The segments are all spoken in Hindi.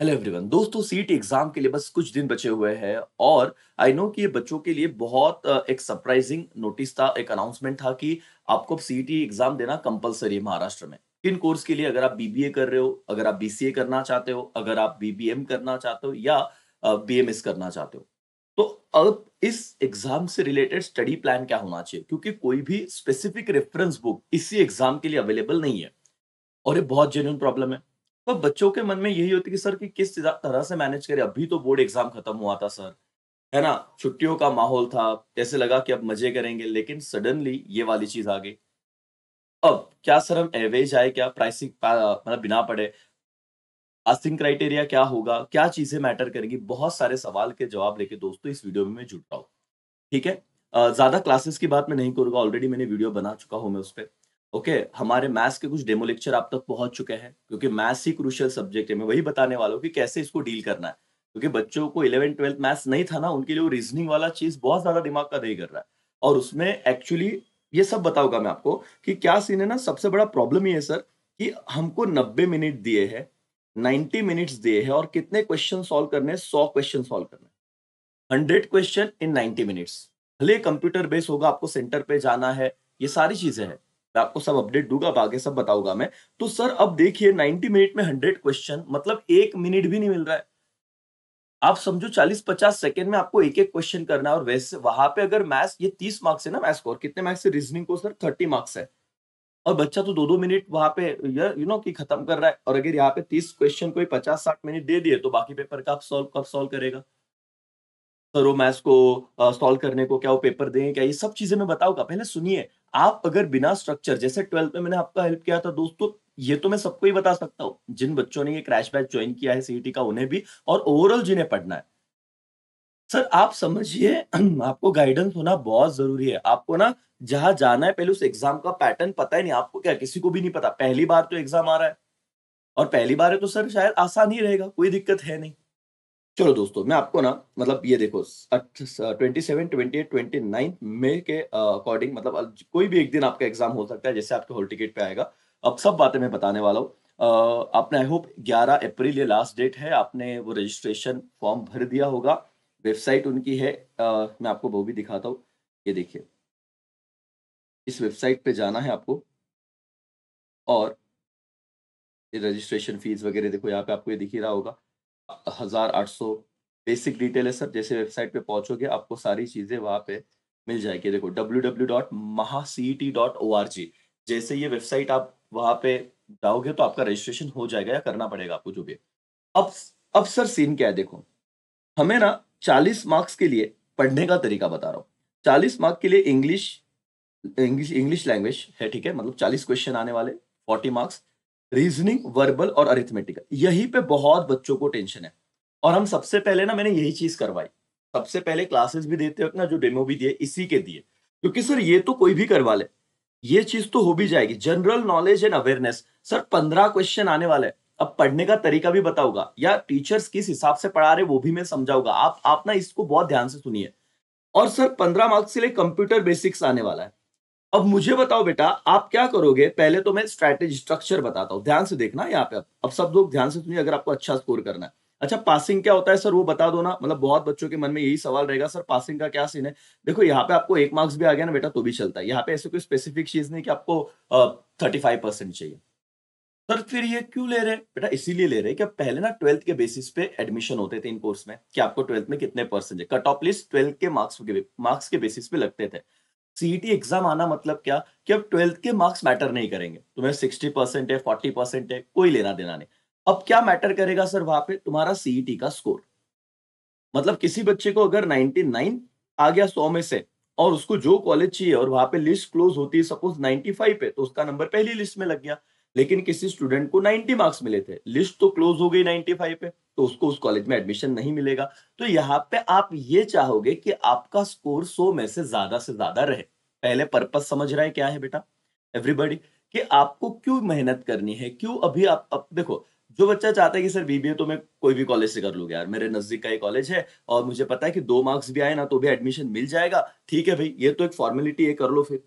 हेलो एवरीवन दोस्तों सीट एग्ज़ाम के लिए बस कुछ दिन बचे हुए हैं और आई नो कि ये बच्चों के लिए बहुत एक सरप्राइजिंग नोटिस था, एक अनाउंसमेंट था कि आपको अब सीईटी एग्ज़ाम देना कंपलसरी है महाराष्ट्र में। किन कोर्स के लिए? अगर आप बीबीए कर रहे हो, अगर आप बीसीए करना चाहते हो, अगर आप बीबीएम करना चाहते हो या बीएमएस करना चाहते हो। तो अब इस एग्ज़ाम से रिलेटेड स्टडी प्लान क्या होना चाहिए? क्योंकि कोई भी स्पेसिफिक रेफरेंस बुक इसी एग्ज़ाम के लिए अवेलेबल नहीं है। और ये बहुत जेन्यून प्रॉब्लम है। तो बच्चों के मन में यही होती है कि, सर, कि किस तिरा- तरह से मैनेज करें। अभी तो बोर्ड एग्ज़ाम खत्म हुआ था, सर। है ना? छुट्टियों का माहौल था। ऐसे लगा कि अब मज़े करेंगे, लेकिन सडनली ये वाली चीज़ आ गई। अब क्या सर, हम एवरेज आए? क्या प्राइसिंग मतलब बिना पढ़े? पासिंग क्राइटेरिया क्या होगा? क्या चीज़ें मैटर करेंगी? बहुत सारे सवाल के जवाब लेके दोस्तों, इस वीडियो में मैं जुड़ रहा हूँ। ठीक है? ज़्यादा क्लासेस की बात मैं नहीं करूँगा। ऑलरेडी मैंने वीडियो बना चुका हूँ मैं उस पर ओके, हमारे मैथ्स के कुछ डेमो लेक्चर आप तक पहुँच चुके हैं, क्योंकि मैथ्स ही क्रूशियल सब्जेक्ट है। मैं वही बताने वाला हूँ कि कैसे इसको डील करना है। क्योंकि बच्चों को इलेवन ट्वेल्थ मैथ्स नहीं था ना, उनके लिए वो रीजनिंग वाला चीज़ बहुत ज़्यादा दिमाग का नहीं कर रहा है। और उसमें एक्चुअली ये सब बताऊँगा मैं आपको कि क्या सीन है ना, सबसे बड़ा प्रॉब्लम ये है सर कि हमको नब्बे मिनट दिए है नाइन्टी मिनट्स दिए है और कितने क्वेश्चन सॉल्व करने हैं, सौ क्वेश्चन सॉल्व करने hundred question in ninety minutes भले कंप्यूटर बेस होगा, आपको सेंटर पे जाना है, ये सारी चीज़ें हैं। आपको सब अपडेट दूँगा आगे सब बताऊँगा मैं। तो सर अब देखिए 90 मिनट में 100 क्वेश्चन मतलब एक मिनट भी नहीं मिल रहा है। आप समझो 40-50 सेकंड में आपको एक एक क्वेश्चन करना है, और वैसे वहाँ पे अगर मैथ्स ये 30 मार्क्स है ना मैथ्स को कितने मार्क्स है? रीजनिंग को सर 30 मार्क्स है। और बच्चा तो दो दो मिनट वहाँ पे, यू नो कि खत्म कर रहा है, और अगर यहाँ पे 30 क्वेश्चन कोई पचास साठ मिनट दे दिए तो बाकी पेपर का सॉल्व कब सॉल्व करेगा? सर वो मैथ्स को सॉल्व करने को क्या वो पेपर देंगे क्या? ये सब चीज़ें मैं बताऊँगा। पहले सुनिए आप अगर बिना स्ट्रक्चर जैसे ट्वेल्थ में मैंने आपका हेल्प किया था, दोस्तों, ये तो मैं सबको ही बता सकता हूँ, जिन बच्चों ने ये क्रैश बैच ज्वाइन किया है सीईटी का, उन्हें भी, और ओवरऑल जिन्हें पढ़ना है। सर आप समझिए, आपको गाइडेंस होना बहुत ज़रूरी है। आपको ना, जहाँ जाना है, पहले उस एग्ज़ाम का पैटर्न पता ही नहीं, आपको क्या, किसी को भी नहीं पता। पहली बार तो एग्ज़ाम आ रहा है। और पहली बार है तो सर शायद आसान ही रहेगा, कोई दिक्कत है नहीं। चलो दोस्तों मैं आपको ना मतलब ये देखो twenty seven twenty eight twenty nine मई के अकॉर्डिंग मतलब कोई भी एक दिन आपका एग्ज़ाम हो सकता है जैसे आपके हॉल टिकट पे आएगा। अब सब बातें मैं बताने वाला हूँ। आपने आई होप 11 अप्रैल ये लास्ट डेट है आपने वो रजिस्ट्रेशन फॉर्म भर दिया होगा। वेबसाइट उनकी है अ, मैं आपको वो भी दिखाता हूँ। ये देखिए। इस वेबसाइट पे जाना है आपको। और ये रजिस्ट्रेशन फ़ीस वगैरह देखो यहाँ पे आपको ये दिख ही रहा होगा। हज़ार आठ सौ बेसिक डिटेल है सर, जैसे वेबसाइट पे पहुंचोगे आपको सारी चीज़ें वहाँ पे मिल जाएगी। देखो, W W dot MahaCET dot O R G, जैसे ये वेबसाइट आप वहाँ पे जाओगे तो आपका रजिस्ट्रेशन हो जाएगा या करना पड़ेगा आपको जो भी अब अब सर सीन क्या है, देखो, हमें ना चालीस मार्क्स के लिए पढ़ने का तरीका बता रहा हूँ। चालीस मार्क के लिए इंग्लिश इंग्लिश इंग्लिश लैंग्वेज है, ठीक है मतलब चालीस क्वेश्चन आने वाले, फोर्टी मार्क्स। रीजनिंग वर्बल और अरिथमेटिकल यही पे बहुत बच्चों को टेंशन है। और हम सबसे पहले ना मैंने यही चीज़ करवाई। सबसे पहले क्लासेस भी देते वक्त ना जो डेमो भी दिए, इसी के दिए। क्योंकि सर ये तो कोई भी करवा ले। ये चीज़ तो हो भी जाएगी। General knowledge and awareness sir पंद्रह क्वेश्चन आने वाले हैं। अब पढ़ने का तरीका भी बताऊँगा। या टीचर्स किस हिसाब से पढ़ा रहे वो भी मैं समझाऊँगा। आप आप ना इसको बहुत ध्यान से सुनिए। और सर पंद्रह मार्क्स के लिए कंप्यूटर बेसिक्स आने वाला है। अब मुझे बताओ बेटा, आप क्या करोगे? पहले तो मैं स्ट्रैटेजी स्ट्रक्चर बताता हूँ। ध्यान से देखना यहाँ पे अब सब लोग ध्यान से सुनिए, अगर आपको अच्छा स्कोर करना है। अच्छा पासिंग क्या होता है सर वो बता दो ना। मतलब बहुत बच्चों के मन में यही सवाल रहेगा, सर पासिंग का क्या सीन है? देखो, यहाँ पे आपको एक मार्क्स भी आ गया ना बेटा तो भी चलता है। यहाँ पे ऐसे कोई स्पेसिफिक चीज़ नहीं कि आपको थर्टी फाइव परसेंट चाहिए। सर, फिर ये क्यों ले रहे बेटा, इसीलिए ले रहे कि पहले ना ट्वेल्थ के बेसिस पे एडमिशन होते थे इन कोर्स में कि आपको ट्वेल्थ में कितने परसेंट है कट ऑफ़ लिस्ट ट्वेल्थ के मार्क्स के मार्क्स के बेसिस पे लगते थे। सीईटी एग्ज़ाम आना मतलब क्या? कि अब ट्वेल्थ के मार्क्स मैटर नहीं करेंगे। तुम्हें सिक्सटी परसेंट है फोर्टी परसेंट है, कोई लेना देना नहीं। अब क्या मैटर करेगा सर वहाँ पे? तुम्हारा सीईटी का स्कोर मतलब किसी बच्चे को अगर 99 आ गया 100 में से, और उसको जो कॉलेज चाहिए, और वहाँ पे लिस्ट क्लोज होती है सपोज़ 95 पे तो उसका नंबर पहली लिस्ट में लग गया। लेकिन किसी स्टूडेंट को 90 मार्क्स मिले थे। लिस्ट तो क्लोज हो गई 95 पे तो उसको उस कॉलेज में एडमिशन नहीं मिलेगा। तो यहाँ पे आप ये चाहोगे कि आपका स्कोर 100 में से ज़्यादा से ज़्यादा रहे। पहले पर्पस समझ रहा है क्या है बेटा? एवरीबडी कि आपको क्यों मेहनत करनी है? क्यों अभी आप, अब देखो, जो बच्चा चाहता है कि सर बीबीए तो मैं कोई भी कॉलेज से कर लूँगा यार, मेरे नज़दीक का ही कॉलेज है और मुझे पता है कि दो मार्क्स भी आए, ना तो भी एडमिशन मिल जाएगा। ठीक है भाई, ये तो एक फॉर्मेलिटी है, कर लो फिर।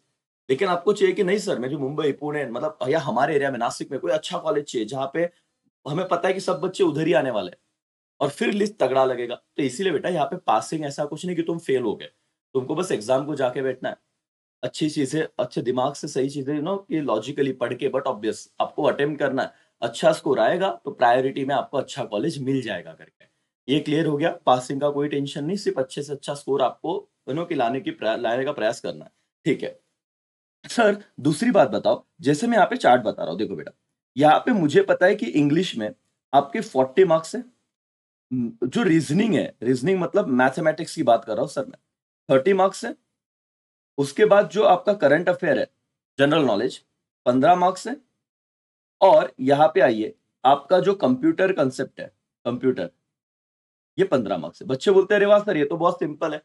लेकिन आपको चाहिए कि नहीं सर, मैं जो मुंबई, पुणे मतलब या हमारे एरिया में, नासिक में कोई अच्छा कॉलेज चाहिए, जहाँ पे हमें पता है कि सब बच्चे उधर ही आने वाले हैं और फिर लिस्ट तगड़ा लगेगा। तो इसीलिए बेटा यहाँ पे पासिंग ऐसा कुछ नहीं कि तुम फेल हो गए। तुमको बस एग्ज़ाम को जाके बैठना है। अच्छी चीज़ें, अच्छे दिमाग से सही चीज़ें यू नो कि लॉजिकली पढ़ के बट ऑब्वियस आपको अटेम्प्ट करना है। अच्छा स्कोर आएगा तो प्रायोरिटी में आपको अच्छा कॉलेज मिल जाएगा करके। ये क्लियर हो गया पासिंग का कोई टेंशन नहीं, सिर्फ़ अच्छे से अच्छा स्कोर आपको यू नो कि लाने की लाने का प्रयास करना है। ठीक है। सर, दूसरी बात बताओ, जैसे मैं यहाँ पे चार्ट बता रहा हूँ, देखो बेटा, यहाँ पे मुझे पता है कि इंग्लिश में आपके फोर्टी मार्क्स है। जो रीजनिंग है रीजनिंग मतलब मैथमेटिक्स की बात कर रहा हूँ, सर मैं। थर्टी मार्क्स है उसके बाद जो आपका करंट अफेयर है जनरल नॉलेज पंद्रह मार्क्स है। और यहाँ पे आइए, आपका जो कंप्यूटर कंसेप्ट है कंप्यूटर ये पंद्रह मार्क्स है। बच्चे बोलते हैं, अरे वाह सर, ये तो बहुत सिंपल है।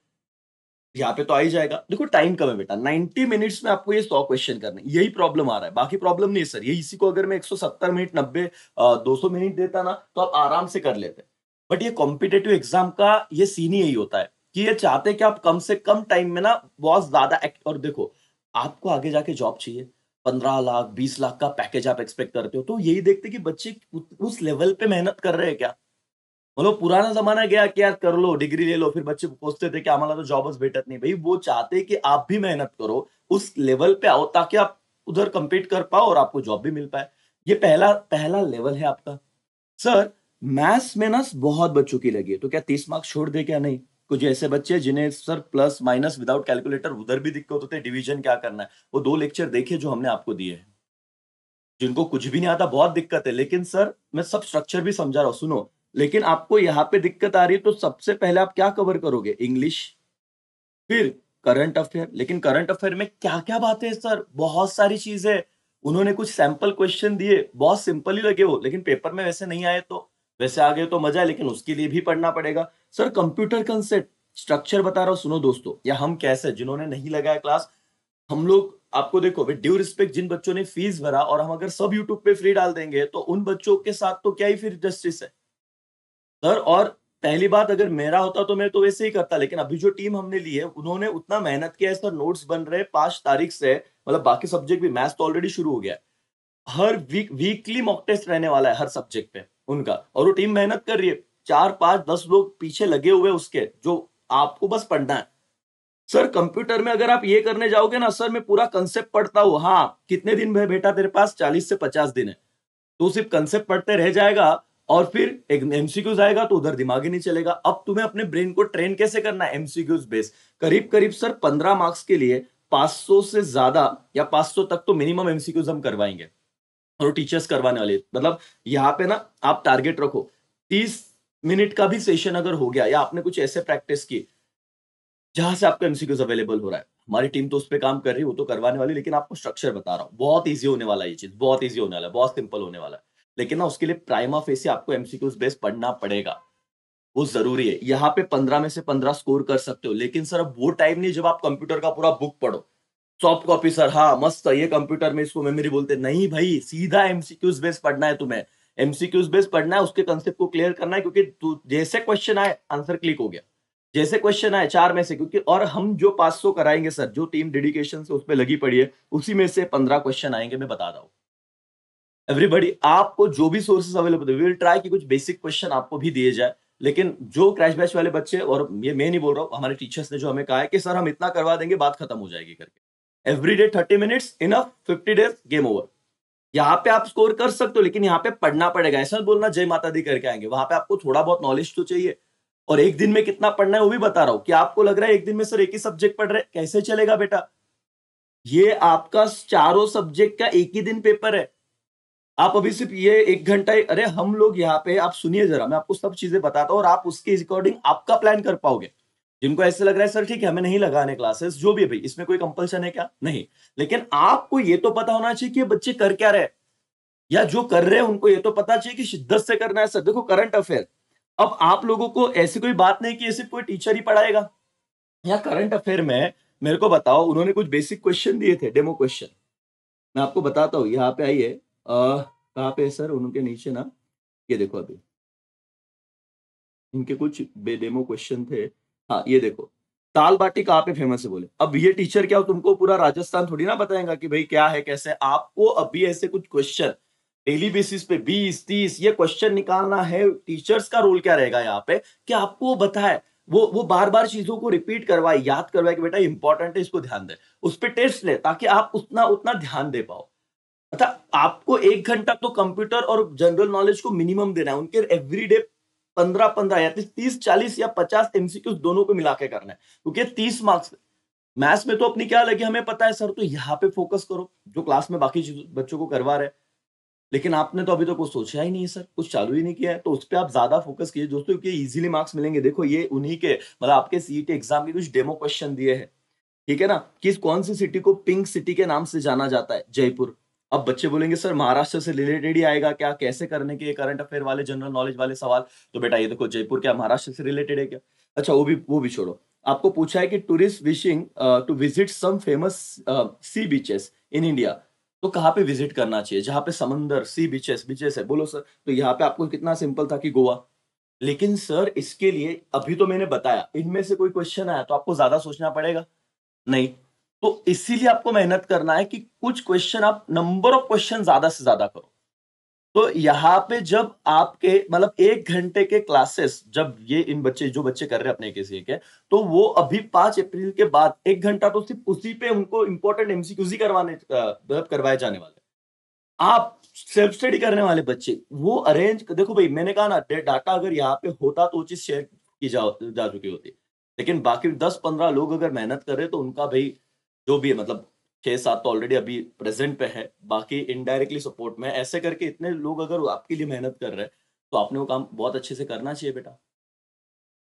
यहाँ पे तो आ ही जाएगा। देखो टाइम कम है बेटा। 90 मिनट्स में आपको ये 100 क्वेश्चन करने यही प्रॉब्लम आ रहा है। बाकी प्रॉब्लम नहीं है सर। ये इसी को अगर मैं 170 मिनट 90 200 मिनट देता ना तो आप आराम से कर लेते। बट ये कॉम्पिटेटिव एग्ज़ाम का ये सीन ही यही होता है। कि ये चाहते कि आप कम से कम टाइम में ना बहुत ज़्यादा एक्ट और देखो, आपको आगे जाके जॉब चाहिए। पंद्रह लाख, बीस लाख का पैकेज आप एक्सपेक्ट करते हो तो यही देखते कि बच्चे उस लेवल पे मेहनत कर रहे हैं क्या? मतलब पुराना जमाना गया कि यार कर लो डिग्री ले लो, फिर बच्चे पूछते थे कि हमारा तो जॉबच भेटत नहीं भाई, वो चाहते कि आप भी मेहनत करो, उस लेवल पे आओ, ताकि आप उधर कंपीट कर पाओ और आपको जॉब भी मिल पाए। ये पहला पहला लेवल है आपका। सर मैथ्स में ना बहुत बच्चों की लगी है तो क्या तीस मार्क्स छोड़ दे क्या? नहीं। कुछ ऐसे बच्चे जिन्हें sir plus minus without calculator उधर भी दिक्कत होते डिवीज़न क्या करना है? वो दो लेक्चर देखे जो हमने आपको दिए हैं। जिनको कुछ भी नहीं आता, बहुत दिक्कत है, लेकिन सर मैं सब स्ट्रक्चर भी समझा रहा हूँ, सुनो। लेकिन आपको यहाँ पे दिक्कत आ रही है तो सबसे पहले आप क्या कवर करोगे? इंग्लिश फिर करंट अफेयर लेकिन करंट अफेयर में क्या क्या बातें है, सर? बहुत सारी चीज़ें। उन्होंने कुछ सैंपल क्वेश्चन दिए, बहुत सिंपल ही लगे वो, लेकिन पेपर में वैसे नहीं आए तो वैसे आ गए तो मज़ा है, लेकिन उसके लिए भी पढ़ना पड़ेगा। सर कंप्यूटर कंसेप्ट स्ट्रक्चर बता रहा हूँ, सुनो दोस्तों, या हम कैसे, जिन्होंने नहीं लगाया क्लास हम लोग, आपको देखो विद ड्यू रिस्पेक्ट जिन बच्चों ने फ़ीस भरा, और हम अगर सब यूट्यूब पे फ्री डाल देंगे तो उन बच्चों के साथ तो क्या ही फिर जस्टिस है? सर, और पहली बात, अगर मेरा होता तो मैं तो वैसे ही करता, लेकिन अभी जो टीम हमने ली है, उन्होंने उतना मेहनत किया है, सर नोट्स बन रहे पाँच तारीख से मतलब बाकी सब्जेक्ट भी मैथ्स तो ऑलरेडी शुरू हो गया है। हर वीक वीकली मॉक टेस्ट रहने वाला है, हर सब्जेक्ट पे, उनका, और वो टीम मेहनत कर रही है। चार पाँच दस लोग पीछे लगे हुए उसके, जो आपको बस पढ़ना है। सर, कंप्यूटर में अगर आप ये करने जाओगे ना, सर, मैं पूरा कंसेप्ट पढ़ता हूँ। हाँ कितने दिन में बेटा तेरे पास? चालीस से पचास दिन है। तो सिर्फ़ कंसेप्ट पढ़ते रह जाएगा और फिर एक एमसीक्यूज आएगा तो उधर दिमाग ही नहीं चलेगा। अब तुम्हें अपने ब्रेन को ट्रेन कैसे करना है? एमसीक्यूज बेस करीब करीब सर, पंद्रह मार्क्स के लिए 500 से ज़्यादा या 500 तक तो मिनिमम एमसीक्यूज हम करवाएँगे। और टीचर्स करवाने वाले। मतलब यहाँ पे ना आप टारगेट रखो। तीस मिनट का भी सेशन अगर हो गया या आपने कुछ ऐसे प्रैक्टिस की जहाँ से आपको एमसीक्यूज अवेलेबल हो रहा है। हमारी टीम तो उस पर काम कर रही है, वो तो करवाने वाली, लेकिन आपको स्ट्रक्चर बता रहा हूँ। बहुत ईजी होने वाला ये चीज़, बहुत ईजी होने वाला है, बहुत सिंपल होने वाला है। लेकिन ना, उसके लिए प्राइमा फेस से आपको एमसीक्यूज बेस पढ़ना पड़ेगा। वो ज़रूरी है। यहाँ पे पंद्रह में से पंद्रह स्कोर कर सकते हो, लेकिन सर, अब वो टाइम नहीं जब आप कंप्यूटर का पूरा बुक पढ़ो। सॉफ्ट कॉपी सर हाँ मस्त ये कंप्यूटर में इसको मेमोरी बोलते नहीं भाई, सीधा एमसीक्यूज बेस पढ़ना है तुम्हें। एमसीक्यूज बेस पढ़ना है, उसके कंसेप्ट को क्लियर करना है, क्योंकि जैसे क्वेश्चन आए आंसर क्लिक हो गया। जैसे क्वेश्चन आए, चार में से, क्योंकि और हम जो पास सौ कराएँगे सर, जो टीम डेडिकेशन से उस पर लगी पड़ी है, उसी में से पंद्रह क्वेश्चन आएँगे, मैं बता रहा हूँ। एवरीबडी आपको जो भी सोर्सेस अवेलेबल विल ट्राई कि कुछ बेसिक क्वेश्चन आपको भी दिए जाए, लेकिन जो क्रैश बैच वाले बच्चे और ये मैं नहीं बोल रहा हूँ, हमारे टीचर्स ने जो हमें कहा है कि सर, हम इतना करवा देंगे, बात खत्म हो जाएगी करके। Every day thirty minutes enough fifty days game over यहाँ पे आप स्कोर कर सकते हो, लेकिन यहाँ पे पढ़ना पड़ेगा। ऐसा बोलना, जय माता दी करके आएँगे। वहाँ पे आपको थोड़ा बहुत नॉलेज तो चाहिए। और एक दिन में कितना पढ़ना है, वो भी बता रहा हूँ। कि आपको लग रहा है एक दिन में सर एक ही सब्जेक्ट पढ़ रहे कैसे चलेगा बेटा? ये आपका चारों सब्जेक्ट का एक ही दिन पेपर है। आप अभी सिर्फ़ ये एक घंटा अरे हम लोग यहाँ पे, आप सुनिए जरा, मैं आपको सब चीज़ें बताता हूँ और आप उसके अकॉर्डिंग आपका प्लान कर पाओगे। जिनको ऐसे लग रहा है, सर, ठीक है, हमें नहीं लगाने क्लासेस जो भी भाई, इसमें कोई कंपल्सन है क्या? नहीं। लेकिन आपको ये तो पता होना चाहिए कि बच्चे कर क्या रहे या जो कर रहे हैं, उनको ये तो पता चाहिए कि शिद्दत से करना है, सर। देखो करंट अफेयर अब आप लोगों को ऐसी कोई बात नहीं कि ऐसे कोई टीचर ही पढ़ाएगा। या करंट अफेयर में, मेरे को बताओ, उन्होंने कुछ बेसिक क्वेश्चन दिए थे डेमो क्वेश्चन मैं आपको बताता हूँ, यहाँ पे आइए। कहाँ पे है, सर? उनके नीचे ना। ये देखो अभी। इनके कुछ बेडेमो क्वेश्चन थे। हाँ ये देखो। ताल बाटी कहाँ पे फ़ेमस है बोले? अब ये टीचर क्या हो तुमको पूरा राजस्थान थोड़ी ना बताएगा कि भाई क्या है, कैसे आपको अभी ऐसे कुछ क्वेश्चन डेली बेसिस पे 20 30 ये क्वेश्चन निकालना है टीचर्स का रोल क्या रहेगा यहाँ पे? कि आपको वो बताए, वो वो बार बार चीज़ों को रिपीट करवाए, याद करवाए कि बेटा इंपॉर्टेंट है, इसको ध्यान दे। उस पर टेस्ट ले, ताकि आप उतना उतना ध्यान दे पाओ। अच्छा आपको एक घंटा तो कंप्यूटर और जनरल नॉलेज को मिनिमम देना है, उनके एवरीडे पंद्रह पंद्रह या तीस चालीस या पचास एमसीक्यू दोनों को मिला के करना है। क्योंकि तीस मार्क्स मैथ्स में तो अपनी क्या लगी हमें पता है, सर तो यहाँ पे फोकस करो, जो क्लास में बाकी बच्चों को करवा रहे लेकिन आपने तो अभी तो कुछ सोचा ही नहीं है, सर। कुछ चालू ही नहीं किया है। तो उस पर आप ज़्यादा फोकस कीजिए दोस्तों, क्योंकि इजीली मार्क्स मिलेंगे। देखो, ये उन्हीं के मतलब आपके सीईटी एग्ज़ाम के कुछ डेमो क्वेश्चन दिए हैं। ठीक है ना? किस कौन सी सिटी को पिंक सिटी के नाम से जाना जाता है? जयपुर। अब बच्चे बोलेंगे, सर, महाराष्ट्र से रिलेटेड ही आएगा क्या? कैसे करने के करंट अफेयर वाले जनरल नॉलेज वाले सवाल? तो बेटा ये देखो, जयपुर क्या महाराष्ट्र से रिलेटेड है क्या? अच्छा वो भी वो भी छोड़ो। आपको पूछा है कि tourist wishing to visit some famous sea beaches in India तो कहाँ पे विज़िट करना चाहिए? जहाँ पे समंदर सी बीचेस बीचेस है। बोलो, सर। तो यहाँ पे आपको कितना सिंपल था कि गोवा। लेकिन, सर, इसके लिए अभी तो मैंने बताया, इनमें से कोई क्वेश्चन आया तो आपको ज़्यादा सोचना पड़ेगा। नहीं। तो इसीलिए आपको मेहनत करना है कि कुछ क्वेश्चन आप नंबर ऑफ़ क्वेश्चन ज़्यादा से ज़्यादा करो। तो यहाँ पे जब आपके मतलब एक घंटे के क्लासेस जब ये इन बच्चे जो बच्चे कर रहे हैं अपने किसी के तो वो अभी पाँच अप्रैल के बाद एक घंटा तो सिर्फ़ उसी पे उनको इंपॉर्टेंट एमसीक्यूज ही करवाने मतलब करवाए जाने वाले आप सेल्फ स्टडी करने वाले बच्चे वो अरेंज देखो भाई मैंने कहा ना डाटा अगर यहाँ पे होता तो चीज़ शेयर की जा, जा चुकी होती। लेकिन बाकी दस पंद्रह लोग अगर मेहनत करे तो उनका भाई जो भी है मतलब छह सात तो ऑलरेडी अभी प्रेजेंट पे है, बाकी इनडायरेक्टली सपोर्ट में ऐसे करके इतने लोग अगर आपके लिए मेहनत कर रहे हैं तो आपने वो काम बहुत अच्छे से करना चाहिए बेटा।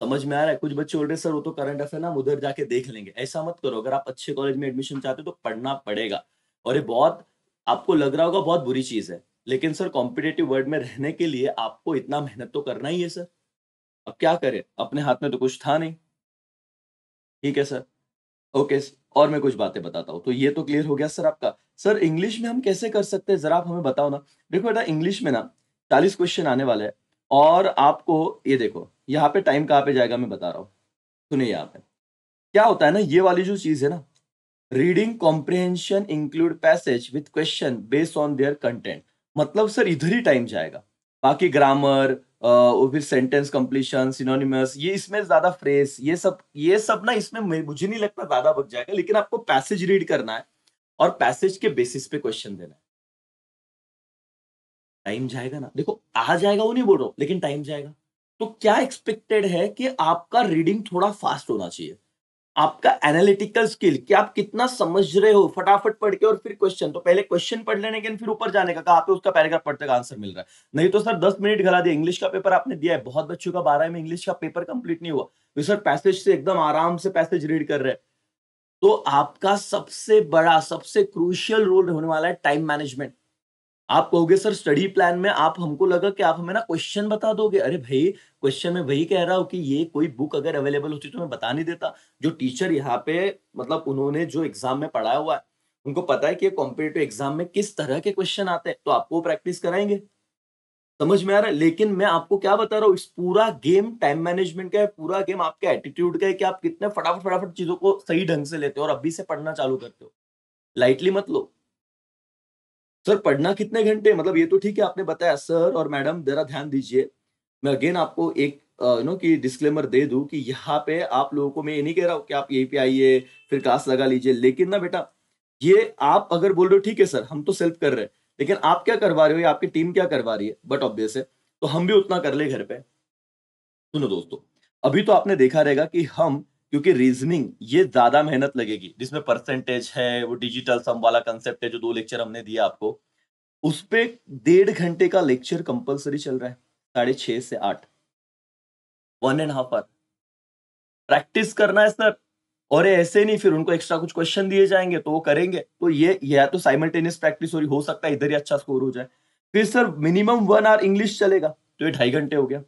समझ में आ रहा है? कुछ बच्चे बोल रहे सर, वो तो करंट अफेयर ना उधर जाके देख लेंगे। ऐसा मत करो, अगर आप अच्छे कॉलेज में एडमिशन चाहते हो तो पढ़ना पड़ेगा। और ये बहुत, आपको लग रहा होगा बहुत बुरी चीज़ है, लेकिन सर कॉम्पिटेटिव वर्ल्ड में रहने के लिए आपको इतना मेहनत तो करना ही है, सर। अब क्या करें? अपने हाथ में तो कुछ था नहीं। ठीक है, सर। ओके और मैं कुछ बातें बताता हूँ। तो ये तो क्लियर हो गया सर आपका। सर इंग्लिश में हम कैसे कर सकते हैं? जरा आप हमें बताओ ना। देखो बेटा इंग्लिश में ना चालीस क्वेश्चन आने वाले हैं और आपको, ये देखो, यहाँ पे टाइम कहाँ पे जाएगा मैं बता रहा हूँ। सुनिए यहाँ पे। क्या होता है ना, ये वाली जो चीज़ है ना reading comprehension include passage with question based on their content मतलब सर, इधर ही टाइम जाएगा। बाकी ग्रामर फिर सेंटेंस कंप्लीशन सिनोनिमस ये इसमें ज़्यादा फ्रेस ये सब ये सब ना इसमें मुझे नहीं लगता ज़्यादा बच जाएगा, लेकिन आपको पैसेज रीड करना है और पैसेज के बेसिस पे क्वेश्चन देना है। टाइम जाएगा ना। देखो, आ जाएगा वो नहीं बोल रहा लेकिन टाइम जाएगा। तो क्या एक्सपेक्टेड है कि आपका रीडिंग थोड़ा फास्ट होना चाहिए? आपका एनालिटिकल स्किल कि आप कितना समझ रहे हो, फटाफट पढ़ के और फिर क्वेश्चन तो पहले क्वेश्चन पढ़ लेने के फिर ऊपर जाने का कहा पे उसका पैराग्राफ पढ़ते आंसर मिल रहा है। नहीं तो सर दस मिनट गला दिया। इंग्लिश का पेपर आपने दिया है। बहुत बच्चों का बारह में इंग्लिश का पेपर कंप्लीट नहीं हुआ। तो सर पैसेज से एकदम आराम से पैसेज रीड कर रहे हैं। तो आपका सबसे बड़ा, सबसे क्रूशियल रोल होने वाला है टाइम मैनेजमेंट आप कहोगे, सर स्टडी प्लान में आप, हमको लगा कि आप हमें ना क्वेश्चन बता दोगे। अरे भाई क्वेश्चन में वही कह रहा हूँ कि ये कोई बुक अगर अवेलेबल होती तो मैं बता नहीं देता। जो टीचर यहाँ पे मतलब उन्होंने जो एग्ज़ाम में पढ़ाया हुआ है, उनको पता है कि कॉम्पिटेटिव एग्ज़ाम में किस तरह के क्वेश्चन आते हैं तो आपको प्रैक्टिस कराएँगे। समझ में आ रहा है? लेकिन मैं आपको क्या बता रहा हूँ, इस पूरा गेम टाइम मैनेजमेंट का है, पूरा गेम आपके एटीट्यूड का है कि आप कितने फटाफट फटाफट चीज़ों को सही ढंग से लेते हो और अभी से पढ़ना चालू करते हो। लाइटली मत लो। सर, पढ़ना कितने घंटे? मतलब ये तो ठीक है, आपने बताया, सर और मैडम, जरा ध्यान दीजिए। मैं अगेन आपको एक यू नो कि डिस्क्लेमर दे दूँ कि यहाँ पे आप लोगों को मैं ये नहीं कह रहा हूँ कि आप यहीं पे आइए, फिर क्लास लगा लीजिए, लेकिन ना बेटा, ये आप अगर बोल रहे हो, ठीक है सर, हम तो सेल्फ कर रहे हैं। लेकिन आप क्या करवा रहे हो, या आपकी टीम क्या करवा रही है? बट ऑब्वियस है तो हम भी उतना कर ले घर पे। सुनो दोस्तों, अभी तो आपने देखा रहेगा कि हम क्योंकि रीजनिंग ये ज़्यादा मेहनत लगेगी। जिसमें परसेंटेज है, वो डिजिटल सम वाला कंसेप्ट है, जो दो लेक्चर हमने दिया आपको उस पर डेढ़ घंटे का लेक्चर कंपलसरी चल रहा है, साढ़े छह से आठ। One and half hour practice करना है सर और ऐसे नहीं, फिर उनको एक्स्ट्रा कुछ क्वेश्चन दिए जाएँगे तो वो करेंगे। तो ये, या तो साइमल्टेनियस प्रैक्टिस हो रही, हो सकता है इधर ही अच्छा स्कोर हो जाए। फिर sir minimum one hour English चलेगा। तो ये ढाई घंटे हो गया।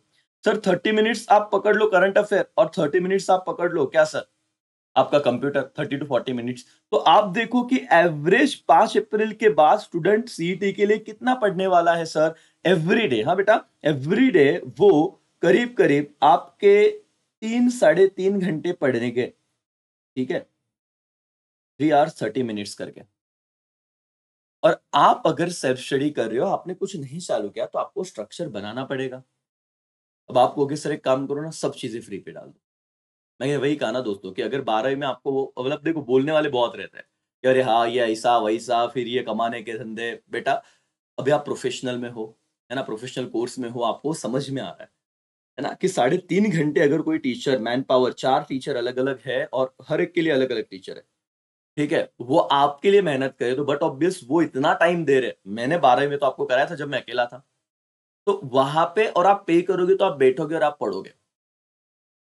सर थर्टी मिनट्स आप पकड़ लो करंट अफेयर और थर्टी मिनट्स आप पकड़ लो क्या सर आपका computer thirty to forty minutes तो आप देखो कि एवरेज पाँच अप्रैल के बाद स्टूडेंट सीईटी के लिए कितना पढ़ने वाला है सर एवरी डे हाँ बेटा एवरी डे वो करीब करीब आपके तीन साढ़े तीन घंटे पढ़ने के ठीक है? थ्री आवर्स थर्टी मिनट्स करके। और आप अगर सेल्फ स्टडी कर रहे हो, आपने कुछ नहीं चालू किया, तो आपको स्ट्रक्चर बनाना पड़ेगा। अब आप कहोगे सर एक काम करो ना, सब चीज़ें फ्री पे डाल दो। मैंने वही कहा ना दोस्तों कि अगर 12वीं में आपको वो मतलब देखो बोलने वाले बहुत रहते हैं कि अरे हाँ, ये ऐसा-वैसा फिर ये कमाने के धंधे। बेटा, अभी आप प्रोफ़ेशनल में हो, है ना? प्रोफ़ेशनल कोर्स में हो, आपको समझ में आ रहा है, है ना? कि साढ़े तीन घंटे अगर कोई टीचर मैन पावर चार टीचर अलग-अलग है और हर एक के लिए अलग-अलग टीचर है। ठीक है? वो आपके लिए मेहनत करे तो बट ऑब्वियस वो इतना टाइम दे रहे मैंने 12वीं में तो आपको कराया था जब मैं अकेला था। तो वहाँ पे और आप पे करोगे तो आप बैठोगे और आप पढ़ोगे।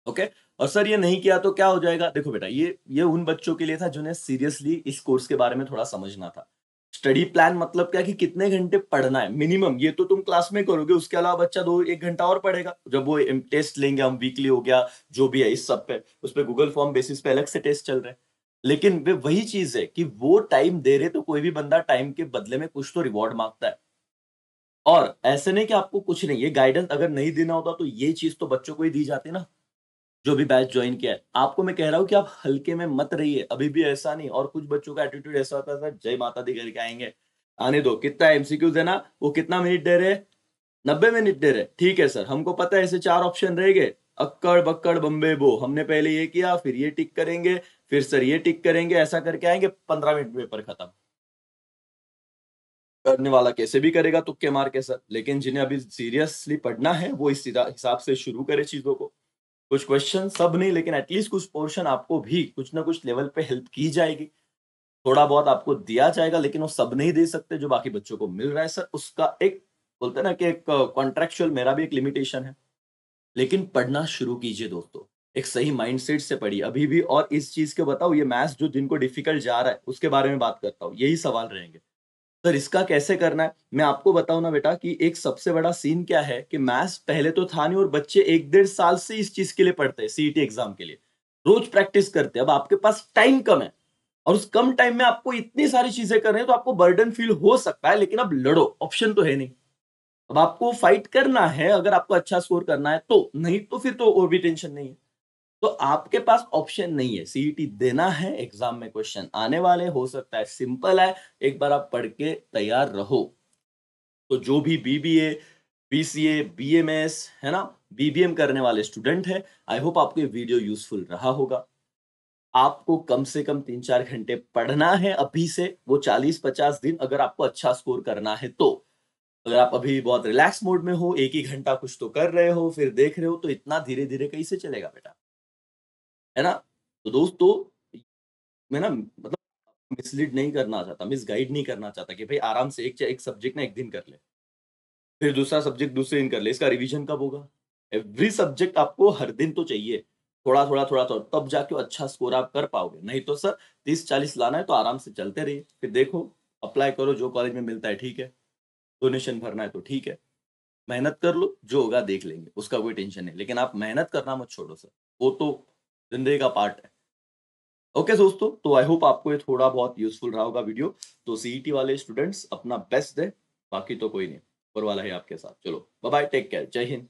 ओके? और सर ये नहीं किया तो क्या हो जाएगा? देखो बेटा ये ये उन बच्चों के लिए था जिन्हें सीरियसली इस कोर्स के बारे में थोड़ा समझना था। स्टडी प्लान मतलब क्या कि कितने घंटे पढ़ना है मिनिमम ये तो तुम क्लास में करोगे उसके अलावा बच्चा 2 1 घंटा और पढ़ेगा। जब वो टेस्ट लेंगे हम वीकली हो गया, जो भी है इस सब पे, उस पर गूगल फॉर्म बेसिस पे अलग से टेस्ट चल रहे हैं। लेकिन वे वही चीज़ है कि वो टाइम दे रहे तो कोई भी बंदा टाइम के बदले में कुछ तो रिवॉर्ड माँगता है। और ऐसे नहीं कि आपको कुछ नहीं, ये गाइडेंस अगर नहीं देना होता तो ये चीज़ तो बच्चों को ही दी जाती ना, जो भी बैच जॉइन किया है। आपको मैं कह रहा हूँ कि आप हल्के में मत रहिए, अभी भी ऐसा नहीं और कुछ बच्चों का एटीट्यूड ऐसा होता है जय माता दी करके आएँगे, आने दो, कितना एमसीक्यूज़ है ना, वो कितना मिनट दे रहे? 90 मिनट दे रहे ठीक है सर, हमको पता है ऐसे चार ऑप्शन रहेंगे, अक्कड़-बक्कड़ बम्बे बो, हमने पहले ये किया, फिर ये टिक करेंगे, फिर सर ये टिक करेंगे, ऐसा करके आएँगे पंद्रह मिनट पेपर खत्म। करने वाला कैसे भी करेगा तुक्के मार के सर, लेकिन जिन्हें अभी सीरियसली पढ़ना है, वो इस हिसाब से शुरू करे चीज़ों को। कुछ क्वेश्चन सब नहीं लेकिन एटलीस्ट कुछ पोर्शन आपको भी कुछ ना कुछ लेवल पे हेल्प की जाएगी। थोड़ा बहुत आपको दिया जाएगा लेकिन वो सब नहीं दे सकते जो बाकी बच्चों को मिल रहा है सर, उसका एक बोलते हैं ना कि एक कॉन्ट्रैक्चुअल मेरा भी एक लिमिटेशन है। लेकिन पढ़ना शुरू कीजिए दोस्तों। एक सही माइंडसेट से पढ़िए अभी भी और इस चीज़ के बताओ ये मैथ्स जो जिनको डिफ़िकल्ट जा रहा है, उसके बारे में बात करता हूँ। यही सवाल रहेंगे। सर इसका कैसे करना है? मैं आपको बताऊँ ना बेटा कि एक सबसे बड़ा सीन क्या है कि मैथ्स पहले तो था नहीं और बच्चे एक डेढ़ साल से इस चीज़ के लिए पढ़ते हैं सीईटी एग्ज़ाम के लिए। रोज़ प्रैक्टिस करते हैं। अब आपके पास टाइम कम है और उस कम टाइम में आपको इतनी सारी चीज़ें कर रहे हैं तो आपको बर्डन फ़ील हो सकता है लेकिन अब लड़ो, ऑप्शन तो है नहीं। अब आपको फाइट करना है अगर आपको अच्छा स्कोर करना है तो, नहीं तो फिर तो और भी टेंशन नहीं है। तो आपके पास ऑप्शन नहीं है, सीईटी देना है, एग्ज़ाम में क्वेश्चन आने वाले, हो सकता है सिंपल है, एक बार आप पढ़ के तैयार रहो। तो जो भी बीबीए, बीसीए, बीएमएस, है ना? बीबीएम करने वाले स्टूडेंट है आई होप आपको वीडियो यूज़फुल रहा होगा। आपको कम से कम 3-4 घंटे पढ़ना है अभी से, वो 40-50 दिन अगर आपको अच्छा स्कोर करना है तो। अगर आप अभी बहुत रिलैक्स मोड में हो, एक ही घंटा कुछ तो कर रहे हो, फिर देख रहे हो, तो इतना धीरे-धीरे कैसे चलेगा बेटा? है ना? तो दोस्तों, मैं ना मतलब मिसलीड नहीं करना चाहता, मिसगाइड नहीं करना चाहता कि भाई आराम से एक एक सब्जेक्ट ना एक दिन कर ले। फिर दूसरा सब्जेक्ट दूसरे दिन कर ले, इसका रिवीजन कब होगा? एवरी सब्जेक्ट आपको हर दिन तो चाहिए। थोड़ा-थोड़ा, थोड़ा-थोड़ा तब जाके अच्छा स्कोर आप कर पाओगे। नहीं तो सर 30-40 लाना है तो आराम से चलते रहिए। फिर देखो, अप्लाई करो जो कॉलेज में मिलता है ठीक है, डोनेशन भरना है तो ठीक है। मेहनत कर लो, जो होगा देख लेंगे, उसका कोई टेंशन नहीं। लेकिन आप मेहनत करना मत छोड़ो सर, वो तो ज़िंदगी का पार्ट है। ओके दोस्तों, तो आई होप आपको ये थोड़ा बहुत यूज़फुल रहा होगा वीडियो। तो सीईटी वाले स्टूडेंट्स अपना बेस्ट दें, बाकी तो कोई नहीं, ऊपर वाला है आपके साथ। चलो, बाय टेक केयर, जय हिंद।